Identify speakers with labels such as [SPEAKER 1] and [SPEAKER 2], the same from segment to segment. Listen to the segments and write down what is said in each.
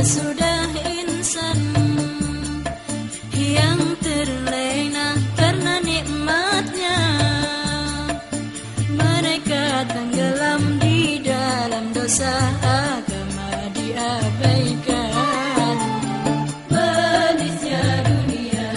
[SPEAKER 1] sudah insan yang terlena karena nikmatnya. Mereka tenggelam di dalam dosa agama diabaikan. Manisnya dunia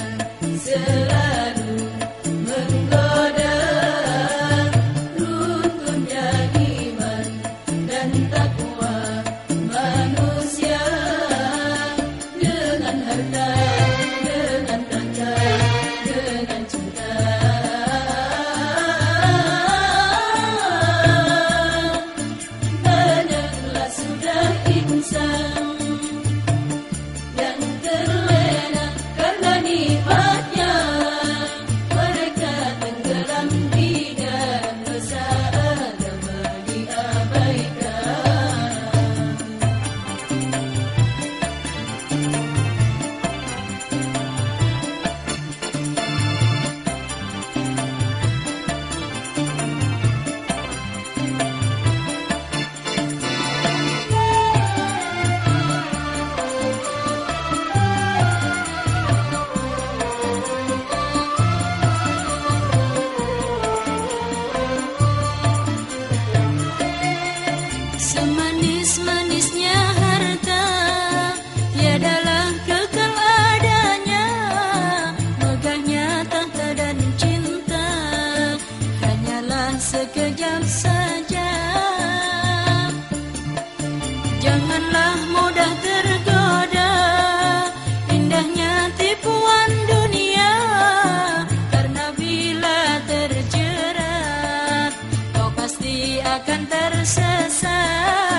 [SPEAKER 1] jam saja. Janganlah mudah tergoda. Indahnya tipuan dunia. Karena bila terjerat Kau pasti akan tersesat.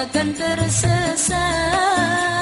[SPEAKER 1] akan tersesat